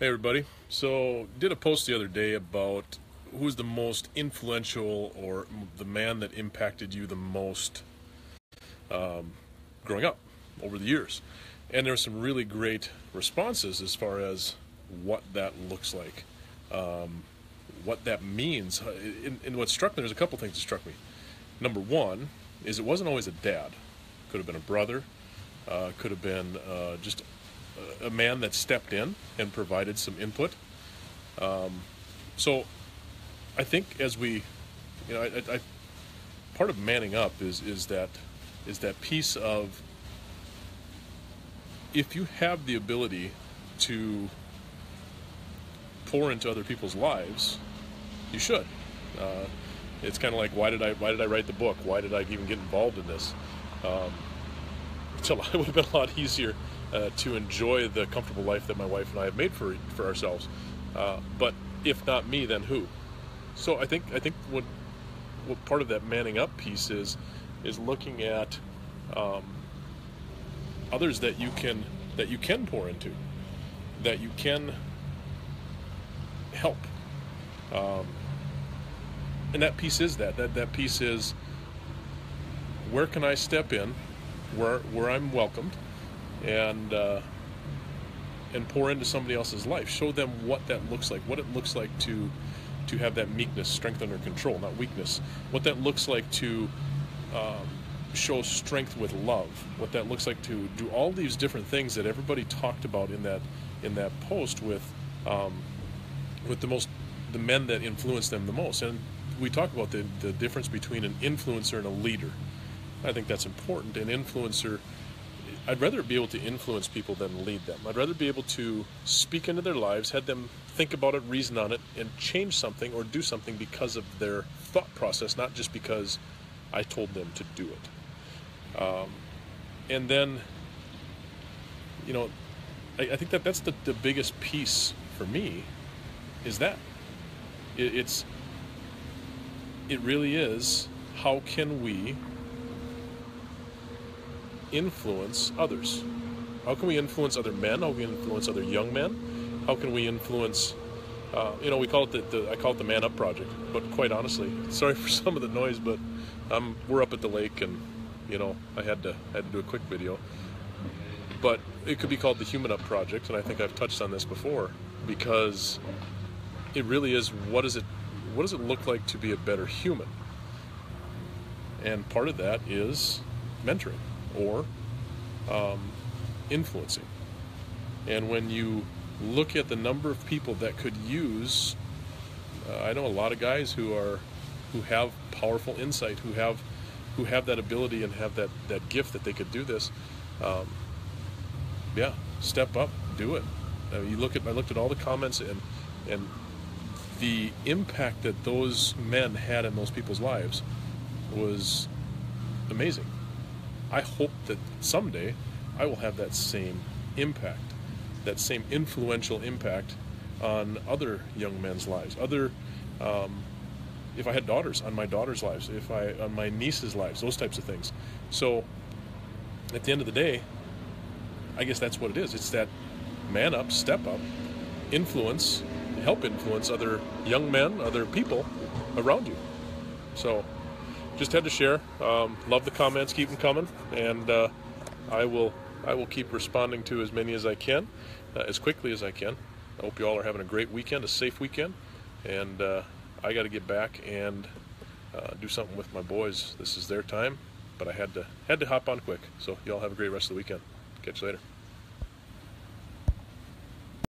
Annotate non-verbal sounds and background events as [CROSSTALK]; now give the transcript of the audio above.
Hey everybody. So, did a post the other day about who's the most influential or the man that impacted you the most um, growing up over the years. And there were some really great responses as far as what that looks like, um, what that means. And, and what struck me, there's a couple things that struck me. Number one is it wasn't always a dad. Could have been a brother, uh, could have been uh, just a man that stepped in and provided some input. Um, so I think as we, you know, I, I, part of manning up is is that is that piece of if you have the ability to pour into other people's lives, you should. Uh, it's kind of like why did I why did I write the book? Why did I even get involved in this? Um, it's a lot, [LAUGHS] it would have been a lot easier uh, to enjoy the comfortable life that my wife and I have made for for ourselves. Uh, but if not me, then who? So I think I think what what part of that manning up piece is is looking at um, others that you can that you can pour into, that you can help. Um, and that piece is that that that piece is where can I step in, where where I'm welcomed, and uh, and pour into somebody else's life. Show them what that looks like, what it looks like to to have that meekness, strength under control, not weakness. What that looks like to um, show strength with love. What that looks like to do all these different things that everybody talked about in that in that post with um, with the most the men that influence them the most. And we talk about the, the difference between an influencer and a leader. I think that's important. An influencer I'd rather be able to influence people than lead them. I'd rather be able to speak into their lives, had them think about it, reason on it, and change something or do something because of their thought process, not just because I told them to do it. Um, and then, you know, I, I, think that that's the, the biggest piece for me is that. It, it's, it really is how can we influence others? How can we influence other men? How can we influence other young men? How can we influence, uh, you know, we call it the, the, I call it the Man Up Project. But quite honestly, [LAUGHS] sorry for some of the noise, but um, we're up at the lake, and you know, I had to I had to do a quick video. But it could be called the Human Up Project, and I think I've touched on this before because it really is what is it what does it look like to be a better human? And part of that is mentoring or um, influencing. And when you look at the number of people that could use, uh, I know a lot of guys who are who have powerful insight, who have who have that ability and have that that gift that they could do this. Um, yeah, step up, do it. Uh, you look at I looked at all the comments and and the impact that those men had in those people's lives was amazing. I hope that someday I will have that same impact, that same influential impact on other young men's lives. Other, um, if I had daughters, on my daughters' lives, if I on my nieces' lives, those types of things. So, at the end of the day, I guess that's what it is. It's that man up, step up, influence, help influence other young men, other people around you. So just had to share. Um, love the comments, keep them coming, and uh, I will I will keep responding to as many as I can, uh, as quickly as I can. I hope you all are having a great weekend, a safe weekend, and uh, I got to get back and uh, do something with my boys. This is their time, but I had to had to hop on quick. So y'all have a great rest of the weekend. Catch you later.